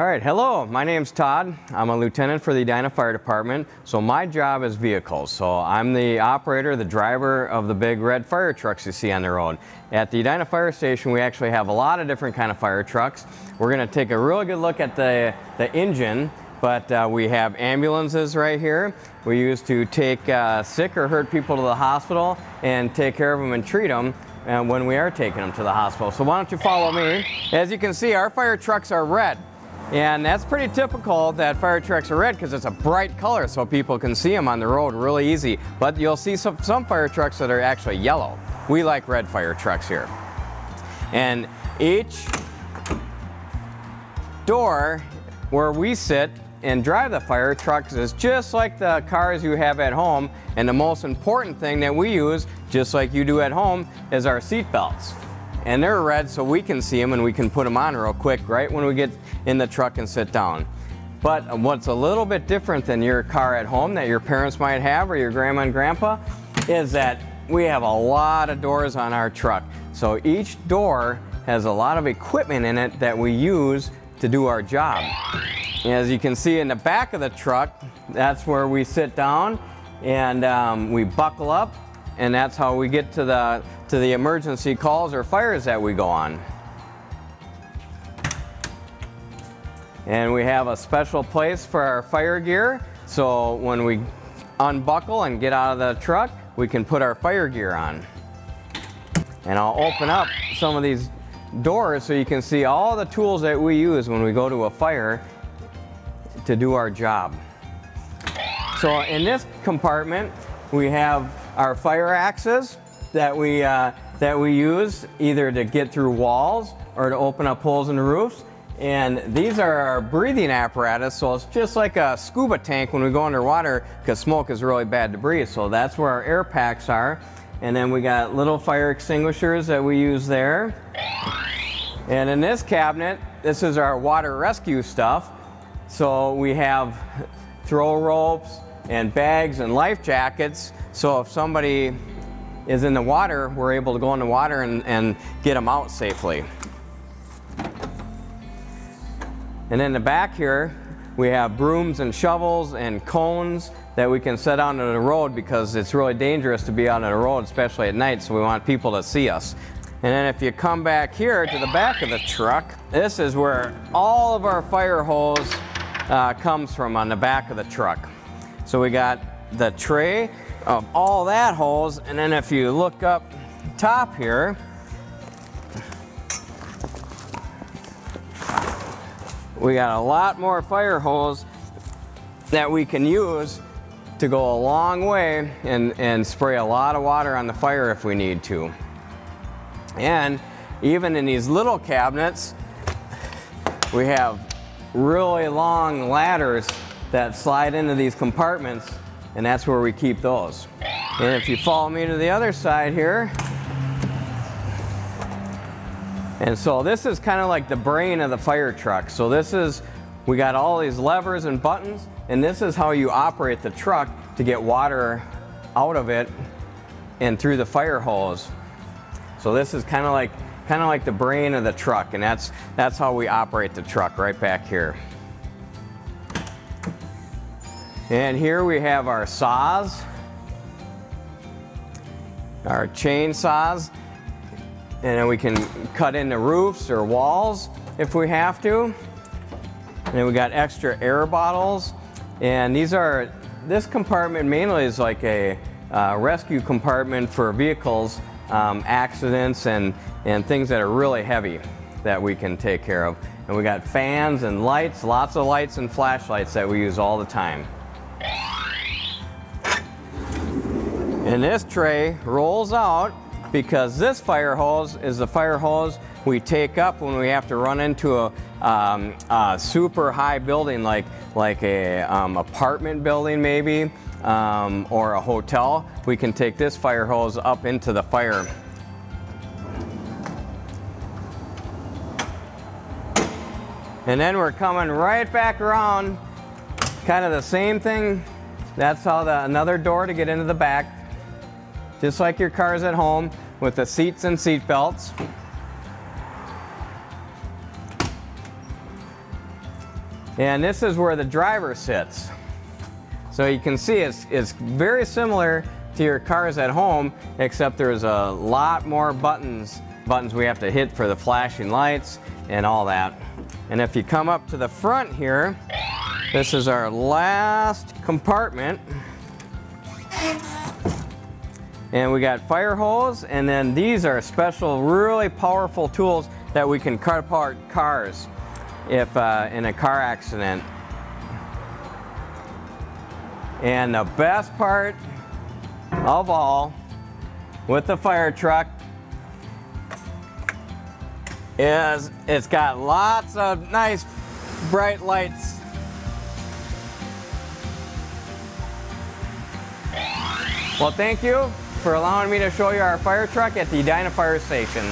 All right, hello, my name's Todd. I'm a lieutenant for the Edina Fire Department. So my job is vehicles. So I'm the operator, the driver of the big red fire trucks you see on the road. At the Edina Fire Station, we actually have a lot of different kind of fire trucks. We're gonna take a really good look at the, the engine, but uh, we have ambulances right here. We use to take uh, sick or hurt people to the hospital and take care of them and treat them and when we are taking them to the hospital. So why don't you follow me? As you can see, our fire trucks are red. And that's pretty typical that fire trucks are red because it's a bright color so people can see them on the road really easy. But you'll see some, some fire trucks that are actually yellow. We like red fire trucks here. And each door where we sit and drive the fire trucks is just like the cars you have at home. And the most important thing that we use, just like you do at home, is our seat belts and they're red so we can see them and we can put them on real quick right when we get in the truck and sit down. But what's a little bit different than your car at home that your parents might have or your grandma and grandpa is that we have a lot of doors on our truck. So each door has a lot of equipment in it that we use to do our job. As you can see in the back of the truck, that's where we sit down and um, we buckle up and that's how we get to the, to the emergency calls or fires that we go on. And we have a special place for our fire gear. So when we unbuckle and get out of the truck, we can put our fire gear on. And I'll open up some of these doors so you can see all the tools that we use when we go to a fire to do our job. So in this compartment, we have our fire axes that we, uh, that we use either to get through walls or to open up holes in the roofs. And these are our breathing apparatus, so it's just like a scuba tank when we go underwater because smoke is really bad to breathe. So that's where our air packs are. And then we got little fire extinguishers that we use there. And in this cabinet, this is our water rescue stuff. So we have throw ropes and bags and life jackets. So if somebody is in the water, we're able to go in the water and, and get them out safely. And in the back here, we have brooms and shovels and cones that we can set onto the road because it's really dangerous to be out on the road, especially at night, so we want people to see us. And then if you come back here to the back of the truck, this is where all of our fire hose uh, comes from on the back of the truck. So we got the tray of all that holes, and then if you look up top here, we got a lot more fire holes that we can use to go a long way and, and spray a lot of water on the fire if we need to. And even in these little cabinets, we have really long ladders that slide into these compartments and that's where we keep those. And if you follow me to the other side here, and so this is kind of like the brain of the fire truck. So this is, we got all these levers and buttons, and this is how you operate the truck to get water out of it and through the fire hose. So this is kind of like kind of like the brain of the truck, and that's that's how we operate the truck right back here. And here we have our saws, our chainsaws, and then we can cut into roofs or walls if we have to. And then we got extra air bottles. And these are, this compartment mainly is like a uh, rescue compartment for vehicles, um, accidents, and, and things that are really heavy that we can take care of. And we got fans and lights, lots of lights and flashlights that we use all the time. And this tray rolls out because this fire hose is the fire hose we take up when we have to run into a, um, a super high building like, like a um, apartment building maybe um, or a hotel. We can take this fire hose up into the fire. And then we're coming right back around, kind of the same thing. That's how the, another door to get into the back just like your cars at home with the seats and seat belts. And this is where the driver sits. So you can see it's, it's very similar to your cars at home, except there's a lot more buttons, buttons we have to hit for the flashing lights and all that. And if you come up to the front here, this is our last compartment. And we got fire hose, and then these are special, really powerful tools that we can cut apart cars if uh, in a car accident. And the best part of all with the fire truck is it's got lots of nice bright lights. Well, thank you for allowing me to show you our fire truck at the Edina Fire Station.